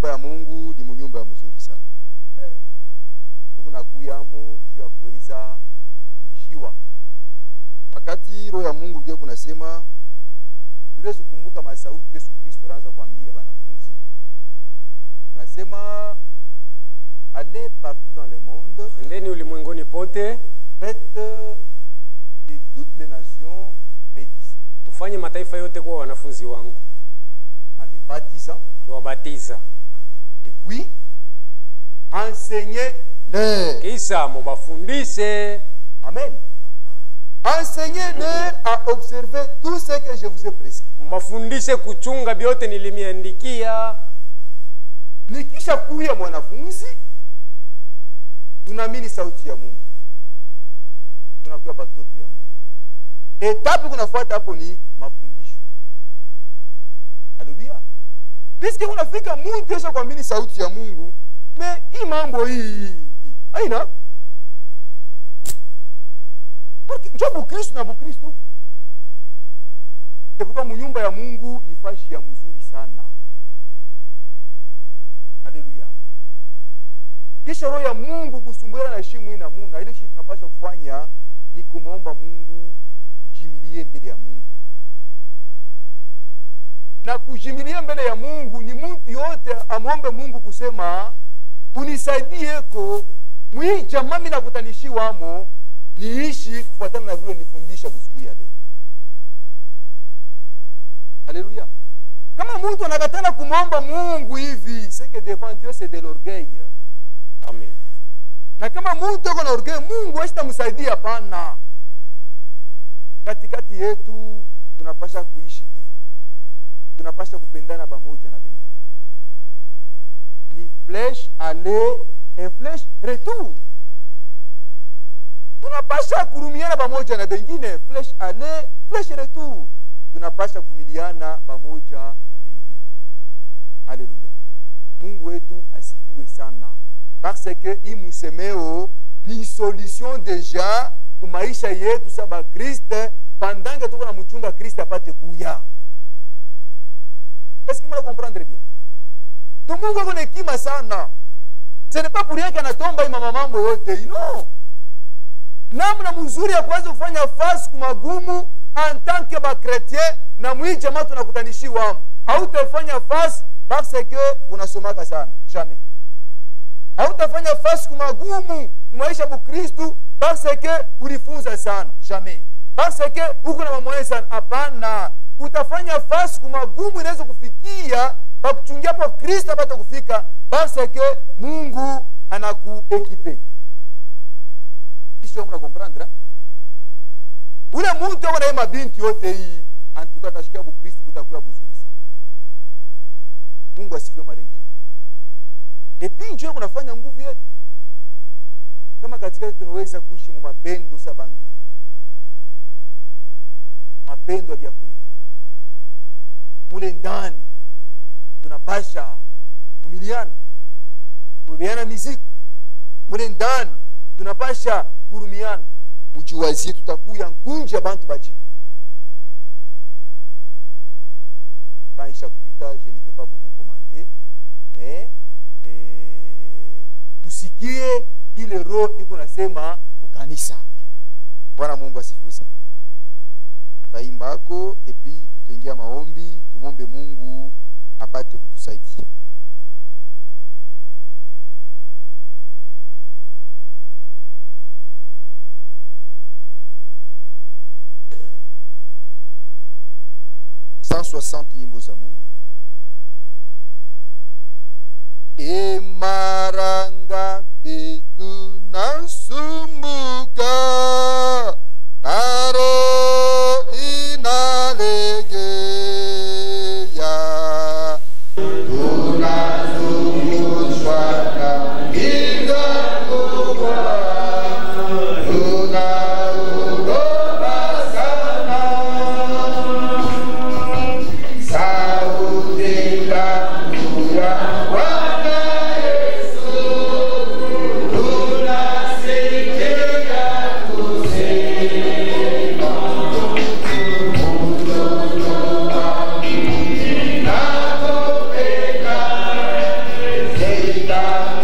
munyumba ya mungu ni munyumba ya mzuri sana. Tukunakuyamo juu ya kuweza kuishiwa. Wakati roho ya mungu vile kunasema tuliwezi kukumbuka masauti yesu kristo anaanza kuambia wanafunzi? Anasema allez partout dans le monde endeni ulimwenguni pote. faites de toutes les nations mes disciples ufanye mataifa yote kuwa wanafunzi wangu. Alibatiza, les puis enseignez-leur Amen. Enseignez-leur à observer tout ce que je vous ai prescrit. mbafundishe kuchunga vyote nilimiandikia Nikisha kuya mwanafunzi, tunaamini sauti ya Mungu, tunakuwa batoto ya Mungu. Etape kunafuata hapo ni mafundisho. Piske kunafika muntu yesha kuamini sauti ya Mungu, me hii mambo hii aina njo bukristu na bukristu tepuka munyumba ya mungu ni fashi ya mzuri sana. Haleluya. Kisha roho ya mungu kusumbwela na shimu ina muna ile shi tunapaswa kufanya ni kumomba mungu jimilie mbele ya mungu na kujimilia mbele ya mungu ni mtu yote amwombe mungu kusema unisaidieko mwii jamaa kutanishi nakutanishiwamo niishi kufuatana na vile nifundisha busubuhi ya leo. Haleluya. Kama mtu anakatana kumwomba mungu hivi seke devant dieu c'est de l'orgueil. Amen. Na kama mtu ako na orgueil mungu asitamsaidia hapana. Katikati yetu tunapasha kuishi hivi tunapasha kupendana pamoja na bengine ni flesh ale e flesh retour. Tunapasha kurumiana pamoja na bengine flesh ale flesh retour. Tunapasha kuvumiliana pamoja na bengine. Haleluya mungu wetu asifiwe sana. Parce que hii musemeo ni solution deja kumaisha yetu saba kriste pandange tuko na mchunga kriste apate kuya est-ce que vous comprendre bien? Tout le monde na hekima sana ce n'est pas pour rien qu'anatomba imama mambo yote ino namna mzuri ya kuweza kufanya fasi kumagumu en tant que bakretien na mwii jamaa tunakutanishiwa hautafanya fasi parce que unasomaka sana. Jamais. Hautafanya fasi kumagumu mumaisha bukristu parce que ulifunza sana. Jamais. Parce que uko na mamoya sana. Hapana utafanya fasi kumagumu inaweza kufikia pakuchungia po kristo apata kufika que mungu anakuekipe. Sio mna comprendre ule muntu ako naye mabinti yote hii antukatashikia bukristu butakuwa buzuri sana. Mungu asifiwe marengi. Epi njo kunafanya nguvu yetu. Kama katikati tunaweza kuishi mumapendo sa bandu. Mapendo ya mule ndani. Tunapasha vumiliana kubebeana mizigo. Mule ndani tunapasha kurumiana mujiwazie tutakuya nkunja bantu baje maisha kupita je ne veux pas beaucoup commenter mais eh, tusikie ile roho iko nasema aombe Mungu apate kutusaidia. soixante nyimbo za Mungu e imaranga bitu nasu Kita